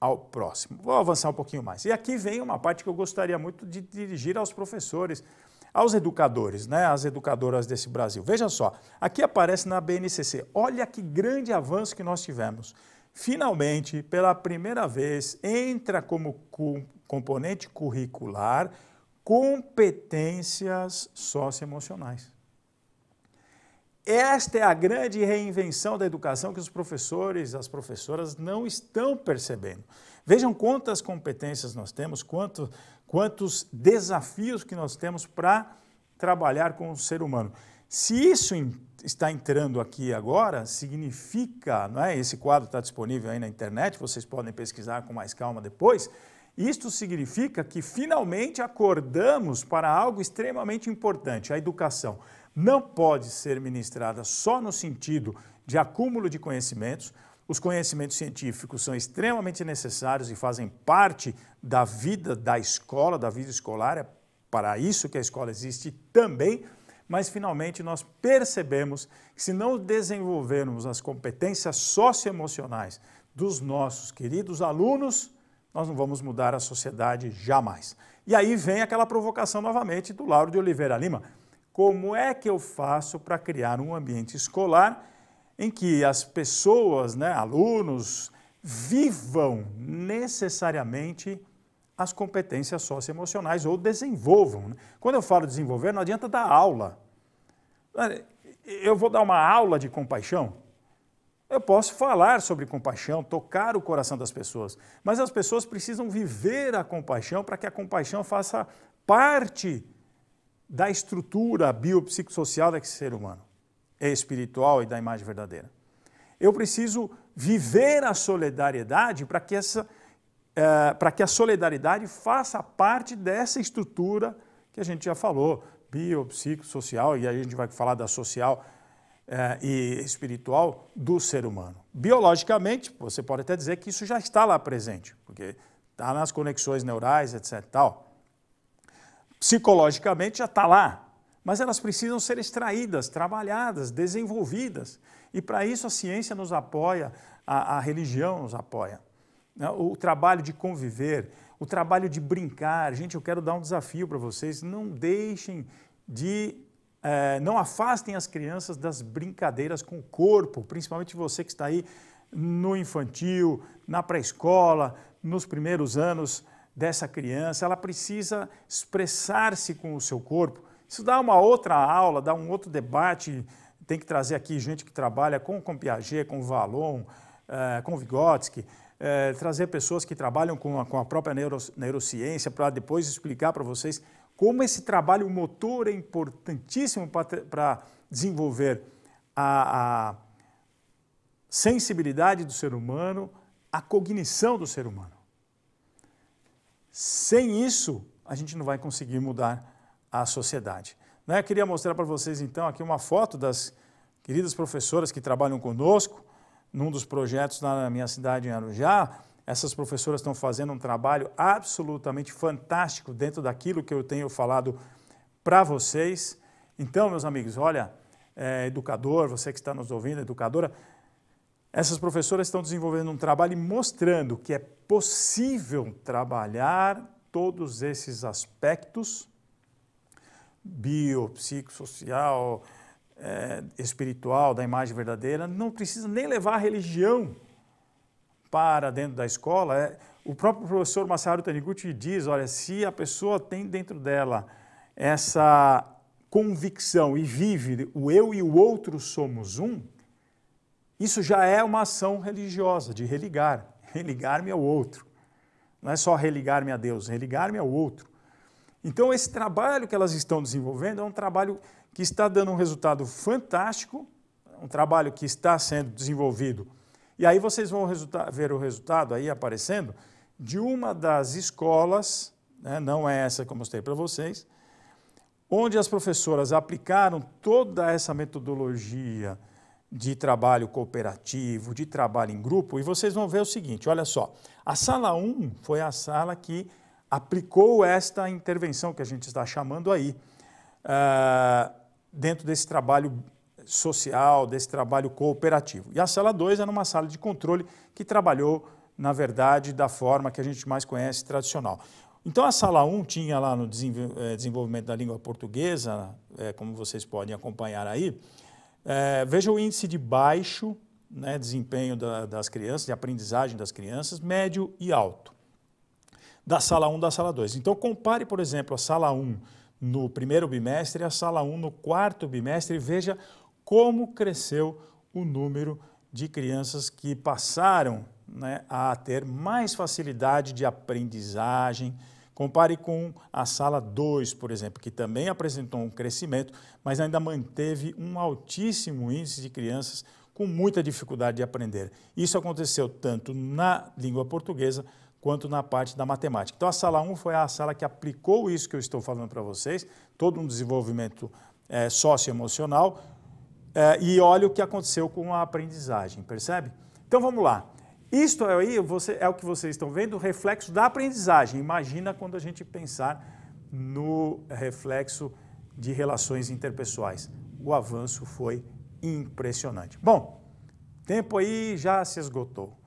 ao próximo. Vou avançar um pouquinho mais. E aqui vem uma parte que eu gostaria muito de dirigir aos professores, aos educadores, né, às educadoras desse Brasil. Veja só, aqui aparece na BNCC. Olha que grande avanço que nós tivemos. Finalmente, pela primeira vez, entra como componente curricular competências socioemocionais. Esta é a grande reinvenção da educação que os professores, as professoras não estão percebendo. Vejam quantas competências nós temos, quanto, quantos desafios que nós temos para trabalhar com o ser humano. Se isso está entrando aqui agora, significa, não é? Esse quadro está disponível aí na internet, vocês podem pesquisar com mais calma depois. Isto significa que finalmente acordamos para algo extremamente importante, a educação. Não pode ser ministrada só no sentido de acúmulo de conhecimentos. Os conhecimentos científicos são extremamente necessários e fazem parte da vida da escola, da vida escolar. É para isso que a escola existe também. Mas finalmente nós percebemos que se não desenvolvermos as competências socioemocionais dos nossos queridos alunos, nós não vamos mudar a sociedade jamais. E aí vem aquela provocação novamente do Lauro de Oliveira Lima. Como é que eu faço para criar um ambiente escolar em que as pessoas, né, alunos, vivam necessariamente as competências socioemocionais ou desenvolvam. Né? Quando eu falo desenvolver, não adianta dar aula. Eu vou dar uma aula de compaixão? Eu posso falar sobre compaixão, tocar o coração das pessoas, mas as pessoas precisam viver a compaixão para que a compaixão faça parte da estrutura biopsicossocial daquele ser humano, é espiritual e da imagem verdadeira. Eu preciso viver a solidariedade para que, essa, é, para que a solidariedade faça parte dessa estrutura que a gente já falou, biopsicossocial, e a gente vai falar da social é, e espiritual do ser humano. Biologicamente, você pode até dizer que isso já está lá presente, porque está nas conexões neurais, etc. Tal. Psicologicamente já está lá, mas elas precisam ser extraídas, trabalhadas, desenvolvidas. E para isso a ciência nos apoia, a, a religião nos apoia. Né? O trabalho de conviver, o trabalho de brincar. Gente, eu quero dar um desafio para vocês: não deixem de é, não afastem as crianças das brincadeiras com o corpo, principalmente você que está aí no infantil, na pré-escola, nos primeiros anos dessa criança. Ela precisa expressar-se com o seu corpo. Isso dá uma outra aula, dá um outro debate. Tem que trazer aqui gente que trabalha com, com Piaget, com Valon, é, com Vygotsky, é, trazer pessoas que trabalham com a, com a própria neuro, neurociência para depois explicar para vocês como esse trabalho motor é importantíssimo para desenvolver a, a sensibilidade do ser humano, a cognição do ser humano. Sem isso, a gente não vai conseguir mudar a sociedade. Né? Queria mostrar para vocês, então, aqui uma foto das queridas professoras que trabalham conosco num dos projetos lá na minha cidade, em Arujá. Essas professoras estão fazendo um trabalho absolutamente fantástico dentro daquilo que eu tenho falado para vocês. Então, meus amigos, olha, é, educador, você que está nos ouvindo, educadora, essas professoras estão desenvolvendo um trabalho e mostrando que é possível trabalhar todos esses aspectos bio, psicossocial, é, espiritual da imagem verdadeira, não precisa nem levar a religião para dentro da escola. É, o próprio professor Masaru Taniguchi diz, olha, se a pessoa tem dentro dela essa convicção e vive o eu e o outro somos um, isso já é uma ação religiosa, de religar, religar-me ao outro. Não é só religar-me a Deus, religar-me ao outro. Então, esse trabalho que elas estão desenvolvendo é um trabalho que está dando um resultado fantástico, um trabalho que está sendo desenvolvido. E aí vocês vão ver o resultado aí aparecendo de uma das escolas, né, não é essa que eu mostrei para vocês, onde as professoras aplicaram toda essa metodologia de trabalho cooperativo, de trabalho em grupo, e vocês vão ver o seguinte, olha só, a sala 1 foi a sala que aplicou esta intervenção que a gente está chamando aí, uh, dentro desse trabalho social, desse trabalho cooperativo. E a sala 2 era uma sala de controle que trabalhou, na verdade, da forma que a gente mais conhece, tradicional. Então, a sala 1 um tinha lá no eh, desenvolvimento da língua portuguesa, é, como vocês podem acompanhar aí, é, veja o índice de baixo né, desempenho da, das crianças, de aprendizagem das crianças, médio e alto da sala 1 da sala 2. Então, compare, por exemplo, a sala 1 no primeiro bimestre e a sala 1 no quarto bimestre e veja como cresceu o número de crianças que passaram né, a ter mais facilidade de aprendizagem. Compare com a sala 2, por exemplo, que também apresentou um crescimento, mas ainda manteve um altíssimo índice de crianças com muita dificuldade de aprender. Isso aconteceu tanto na língua portuguesa quanto na parte da matemática. Então, a sala 1 foi a sala que aplicou isso que eu estou falando para vocês, todo um desenvolvimento é, socioemocional, é, e olha o que aconteceu com a aprendizagem, percebe? Então, vamos lá. Isto aí você, é o que vocês estão vendo, o reflexo da aprendizagem. Imagina quando a gente pensar no reflexo de relações interpessoais. O avanço foi impressionante. Bom, tempo aí já se esgotou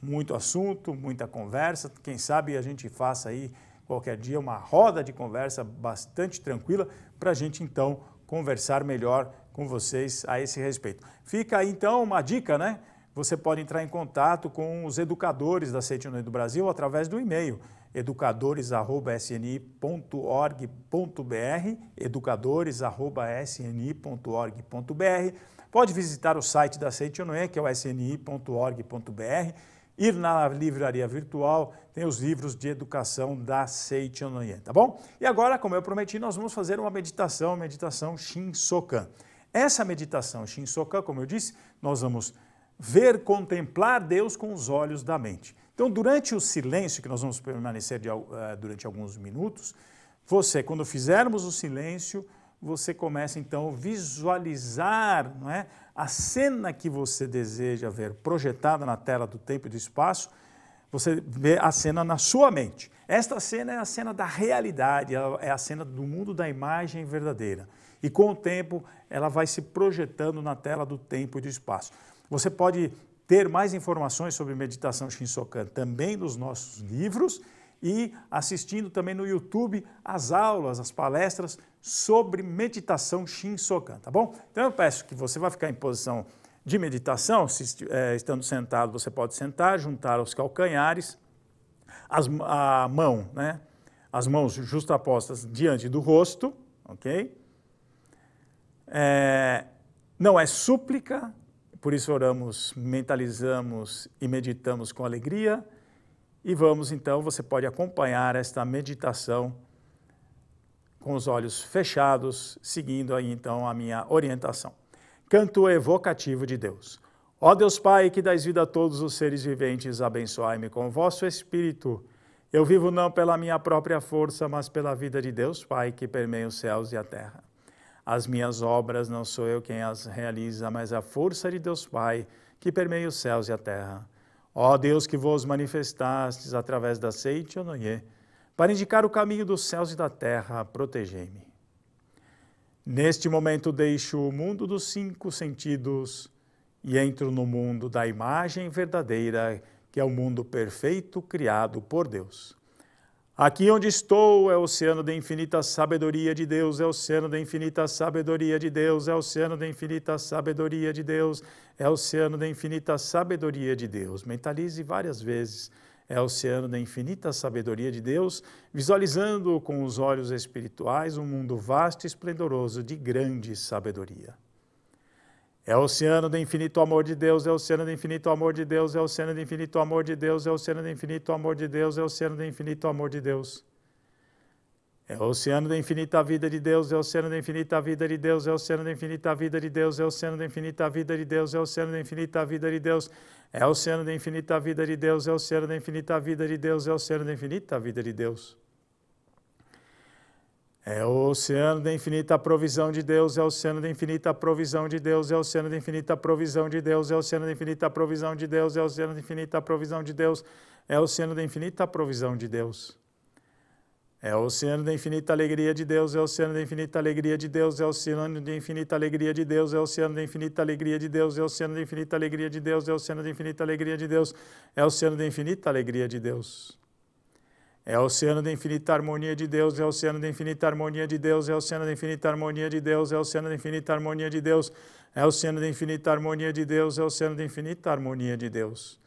muito assunto, muita conversa. Quem sabe a gente faça aí qualquer dia uma roda de conversa bastante tranquila para a gente então conversar melhor com vocês a esse respeito. Fica aí então uma dica, né? Você pode entrar em contato com os educadores da Seitione do Brasil através do e-mail educadores@sni.org.br, educadores@sni.org.br. Pode visitar o site da Seitione, que é o sni.org.br ir na livraria virtual, tem os livros de educação da Seiichi tá bom? E agora, como eu prometi, nós vamos fazer uma meditação, meditação Shinsokan. Essa meditação Shinsokan, como eu disse, nós vamos ver, contemplar Deus com os olhos da mente. Então, durante o silêncio, que nós vamos permanecer de, uh, durante alguns minutos, você, quando fizermos o silêncio, você começa então a visualizar não é, a cena que você deseja ver projetada na tela do tempo e do espaço, você vê a cena na sua mente. Esta cena é a cena da realidade, é a cena do mundo da imagem verdadeira. E com o tempo, ela vai se projetando na tela do tempo e do espaço. Você pode ter mais informações sobre meditação Shinsokan também nos nossos livros e assistindo também no YouTube as aulas, as palestras sobre meditação Shinsokan, tá bom? Então eu peço que você vá ficar em posição de meditação, se, é, estando sentado você pode sentar, juntar os calcanhares, as, a mão, né? As mãos justapostas diante do rosto, ok? É, não é súplica, Por isso oramos, mentalizamos e meditamos com alegria. E vamos então, você pode acompanhar esta meditação com os olhos fechados, seguindo aí então a minha orientação. Canto evocativo de Deus. Ó Deus Pai, que dás vida a todos os seres viventes, abençoai-me com o vosso Espírito. Eu vivo não pela minha própria força, mas pela vida de Deus Pai, que permeia os céus e a terra. As minhas obras não sou eu quem as realiza, mas a força de Deus Pai, que permeia os céus e a terra. Ó Deus, que vos manifestastes através da seite Onoye, para indicar o caminho dos céus e da terra, protegei-me. Neste momento deixo o mundo dos cinco sentidos e entro no mundo da imagem verdadeira, que é o mundo perfeito criado por Deus. Aqui onde estou é o oceano da infinita sabedoria de Deus, é o oceano da infinita sabedoria de Deus, é o oceano da infinita sabedoria de Deus, é o oceano da infinita sabedoria de Deus. Mentalize várias vezes. É o oceano da infinita sabedoria de Deus, visualizando com os olhos espirituais um mundo vasto e esplendoroso de grande sabedoria. É o oceano do infinito amor de Deus, é o oceano do infinito amor de Deus, é o oceano do infinito amor de Deus, é o oceano do infinito amor de Deus, é o oceano do infinito amor de Deus. É o oceano da infinita vida de Deus, é o oceano da infinita vida de Deus, é o oceano da infinita vida de Deus, é o oceano da infinita vida de Deus, é o oceano da infinita vida de Deus, é o oceano da infinita vida de Deus, é o oceano da infinita vida de Deus, é o oceano da infinita vida de Deus. É o oceano da infinita provisão de Deus, é o oceano da infinita provisão de Deus, é o oceano da infinita provisão de Deus, é o oceano da infinita provisão de Deus, é o oceano da infinita provisão de Deus, é o oceano da infinita provisão de Deus. É o oceano da infinita alegria de Deus, é o oceano da infinita alegria de Deus, é o oceano da infinita alegria de Deus, é o oceano da infinita alegria de Deus, é o oceano da infinita alegria de Deus, é o oceano da infinita alegria de Deus, é o oceano da infinita alegria de Deus. É o oceano da infinita harmonia de Deus, é o oceano da infinita harmonia de Deus, é o oceano da infinita harmonia de Deus, é o oceano da infinita harmonia de Deus, é o oceano da infinita harmonia de Deus, é o oceano da infinita harmonia de Deus.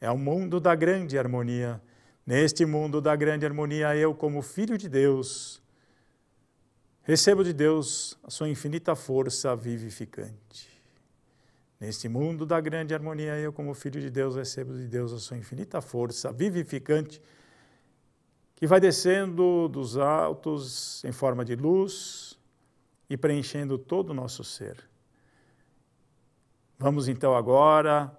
É o mundo da grande harmonia. Neste mundo da grande harmonia, eu, como filho de Deus, recebo de Deus a sua infinita força vivificante. Neste mundo da grande harmonia, eu, como filho de Deus, recebo de Deus a sua infinita força vivificante que vai descendo dos altos em forma de luz e preenchendo todo o nosso ser. Vamos então agora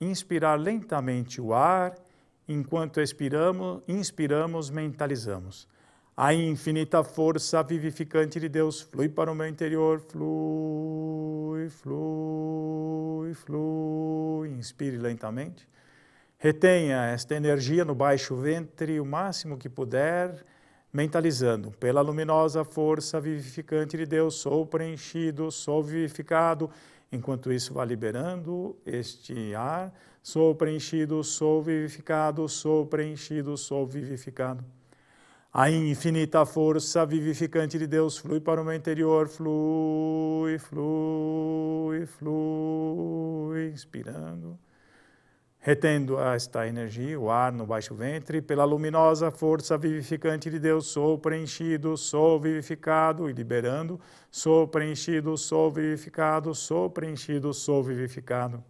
inspirar lentamente o ar, enquanto expiramos, inspiramos, mentalizamos. A infinita força vivificante de Deus flui para o meu interior, flui, flui, flui. Inspire lentamente. Retenha esta energia no baixo ventre o máximo que puder, mentalizando, pela luminosa força vivificante de Deus, sou preenchido, sou vivificado. Enquanto isso, vá liberando este ar, sou preenchido, sou vivificado, sou preenchido, sou vivificado. A infinita força vivificante de Deus flui para o meu interior, flui, flui, flui, inspirando retendo esta energia, o ar no baixo ventre, pela luminosa força vivificante de Deus, sou preenchido, sou vivificado e liberando, sou preenchido, sou vivificado, sou preenchido, sou vivificado.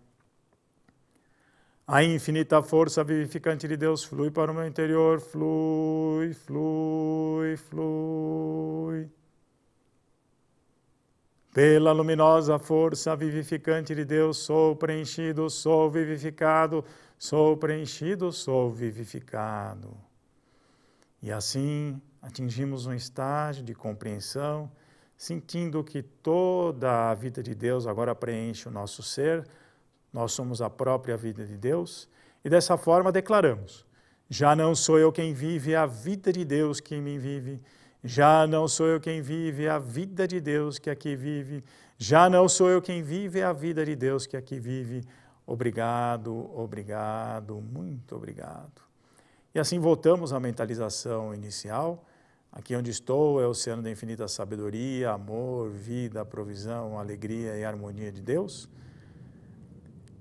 A infinita força vivificante de Deus flui para o meu interior, flui, flui, flui. Pela luminosa força vivificante de Deus, sou preenchido, sou vivificado, sou preenchido, sou vivificado. E assim atingimos um estágio de compreensão, sentindo que toda a vida de Deus agora preenche o nosso ser, nós somos a própria vida de Deus, e dessa forma declaramos: já não sou eu quem vive, é a vida de Deus que me vive já não sou eu quem vive, a vida de Deus que aqui vive. Já não sou eu quem vive, a vida de Deus que aqui vive. Obrigado, obrigado, muito obrigado. E assim voltamos à mentalização inicial. Aqui onde estou é o oceano da infinita sabedoria, amor, vida, provisão, alegria e harmonia de Deus.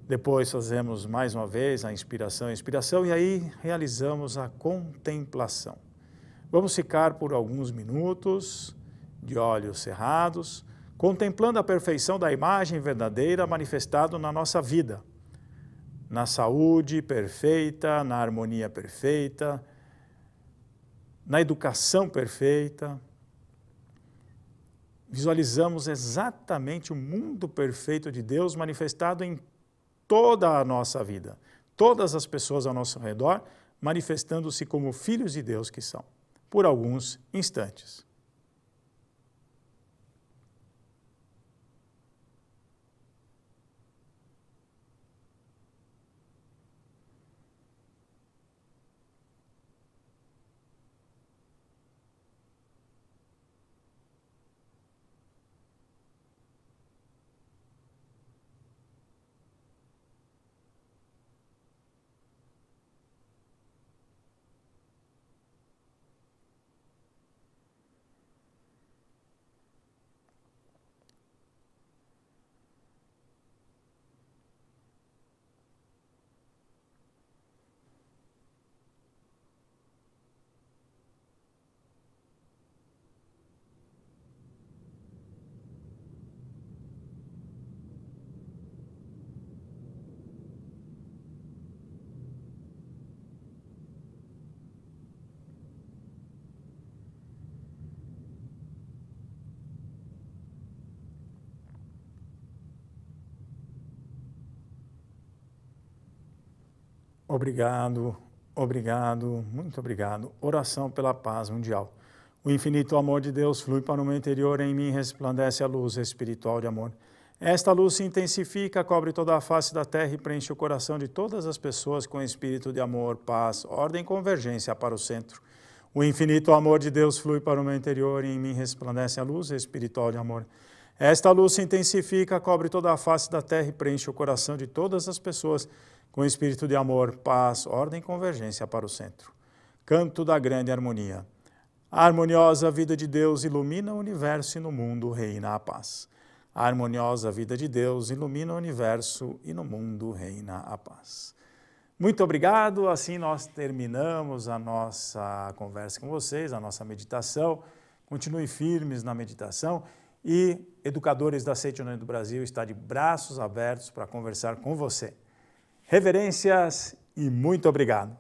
Depois fazemos mais uma vez a inspiração e expiração e aí realizamos a contemplação. Vamos ficar por alguns minutos de olhos cerrados, contemplando a perfeição da imagem verdadeira manifestado na nossa vida, na saúde perfeita, na harmonia perfeita, na educação perfeita. Visualizamos exatamente o mundo perfeito de Deus manifestado em toda a nossa vida, todas as pessoas ao nosso redor manifestando-se como filhos de Deus que são, por alguns instantes. Obrigado, obrigado, muito obrigado. Oração pela paz mundial. O infinito amor de Deus flui para o meu interior, em mim resplandece a luz espiritual de amor. Esta luz se intensifica, cobre toda a face da terra e preenche o coração de todas as pessoas com espírito de amor, paz, ordem e convergência para o centro. O infinito amor de Deus flui para o meu interior e em mim resplandece a luz espiritual de amor. Esta luz se intensifica, cobre toda a face da terra e preenche o coração de todas as pessoas com espírito de amor, paz, ordem e convergência para o centro. Canto da grande harmonia. A harmoniosa vida de Deus ilumina o universo e no mundo reina a paz. A harmoniosa vida de Deus ilumina o universo e no mundo reina a paz. Muito obrigado. Assim nós terminamos a nossa conversa com vocês, a nossa meditação. Continue firmes na meditação e educadores da Seite União do Brasil está de braços abertos para conversar com você. Reverências e muito obrigado.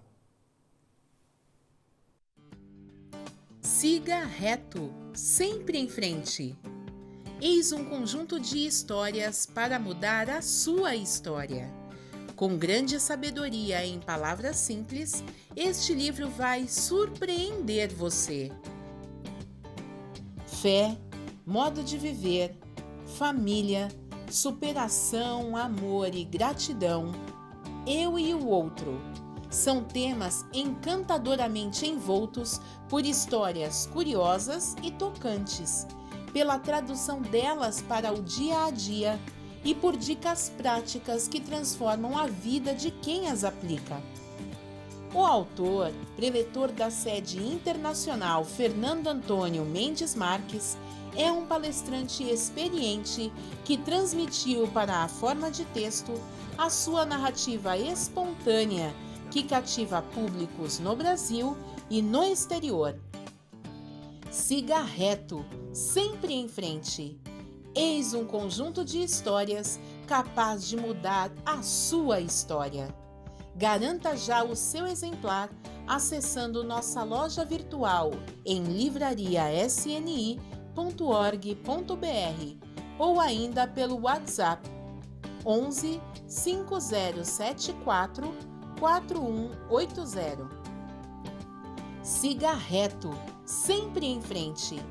Siga reto, sempre em frente. Eis um conjunto de histórias para mudar a sua história. Com grande sabedoria em palavras simples, este livro vai surpreender você. Fé, modo de viver, família, superação, amor e gratidão eu e o outro. São temas encantadoramente envoltos por histórias curiosas e tocantes, pela tradução delas para o dia a dia e por dicas práticas que transformam a vida de quem as aplica. O autor, preletor da sede internacional Fernando Antônio Mendes Marques, é um palestrante experiente que transmitiu para a forma de texto a sua narrativa espontânea que cativa públicos no Brasil e no exterior. Siga reto, sempre em frente. Eis um conjunto de histórias capaz de mudar a sua história. Garanta já o seu exemplar acessando nossa loja virtual em livrariasni.org.br ou ainda pelo WhatsApp 11 5074 4180. Siga reto, sempre em frente